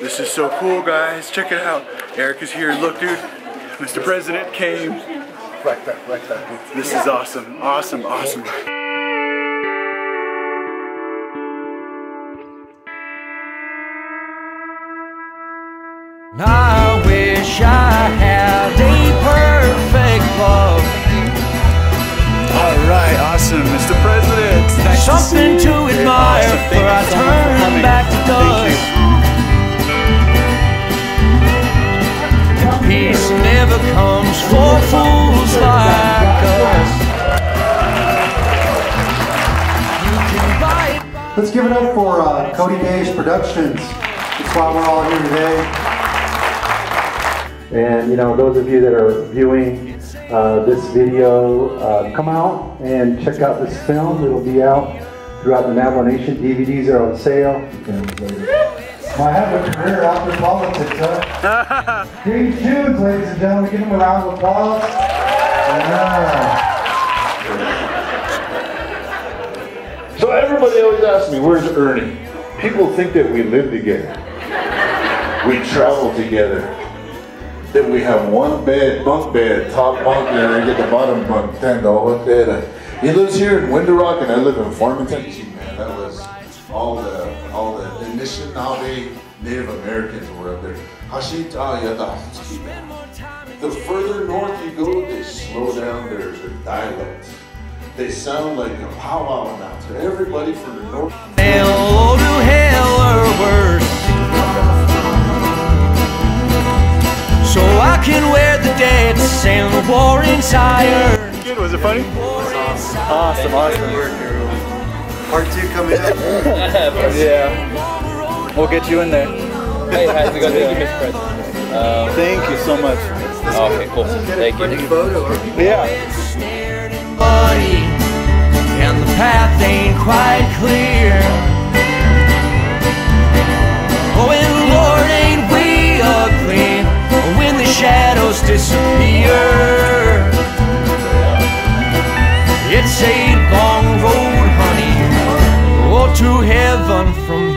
This is so cool, guys. Check it out. Eric is here. Look, dude. Mr. President came. Right there, right there. This is awesome. Awesome, awesome. I wish I had a perfect love. All right, awesome, Mr. President. To Something to. Very admire Let's give it up for uh, Kody Dayish Productions. That's why we're all here today. And you know, those of you that are viewing uh, this video, uh, come out and check out this film. It'll be out throughout the Navajo Nation. DVDs are on sale. I have a career after politics, huh? Green Tunes, ladies and gentlemen, give them a round of applause. Yeah. So everybody always asks me, where's Ernie? People think that we live together. We travel together. That we have one bed, bunk bed, top bunk, and I get the bottom bunk, ten dollar bed. He lives here in Window Rock, and I live in Farmington. Man, that was all the all the Anishinaabe Native Americans were up there. The further north you go, they slow down their, their dialect. They sound like a powwow announcer. Everybody from the north. Hell, oh, to hell or worse. So I can wear the dance and the war inside. Good. Was it funny? Awesome, awesome. Part two coming up. Yeah. We'll get you in there. Hey, how's it going? Thank you, Mr. President. Um, Thank you so much. okay, cool. Thank you. Yeah quite clear. Oh, and Lord, ain't we ugly when the shadows disappear? It's a long road, honey, oh, to heaven from